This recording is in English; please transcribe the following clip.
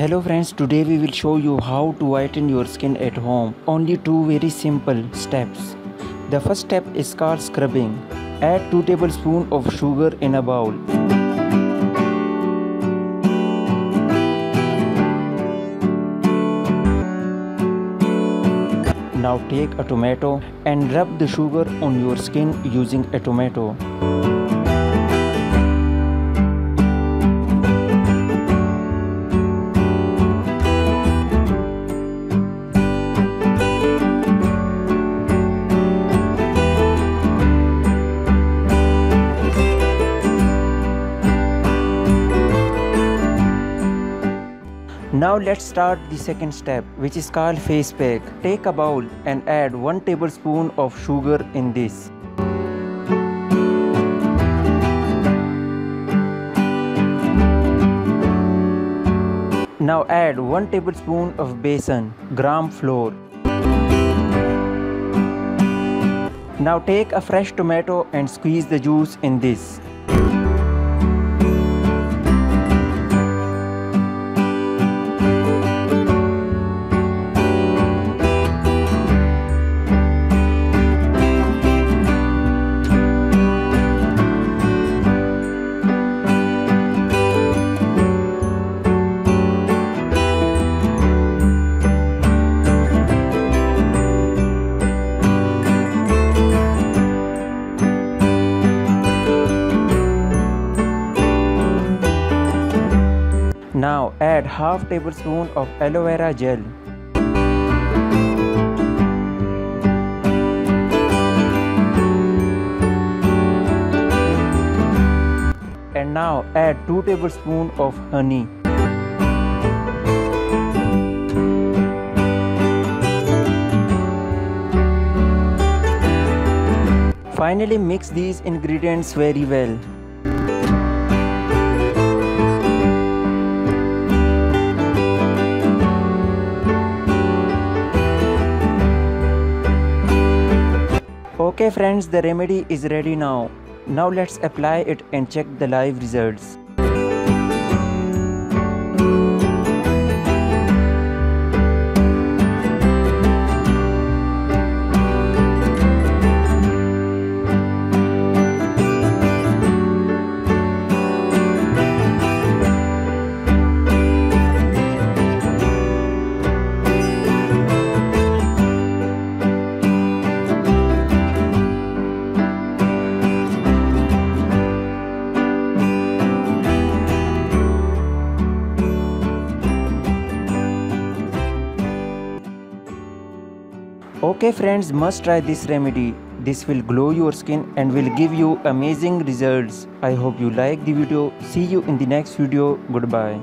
Hello friends, today we will show you how to whiten your skin at home. Only two very simple steps. The first step is called scrubbing. Add 2 tablespoons of sugar in a bowl. Now take a tomato and rub the sugar on your skin using a tomato. Now let's start the second step which is called face pack. Take a bowl and add 1 tablespoon of sugar in this. Now add 1 tablespoon of besan, gram flour. Now take a fresh tomato and squeeze the juice in this. Now add half tablespoon of aloe vera gel. And now add 2 tablespoon of honey. Finally mix these ingredients very well. Okay friends, the remedy is ready now. Now let's apply it and check the live results. Okay friends, must try this remedy. This will glow your skin and will give you amazing results. I hope you like the video. See you in the next video. Goodbye.